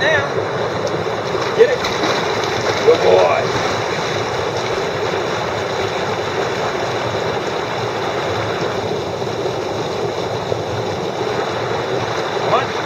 now. Get it. Good boy. Come on.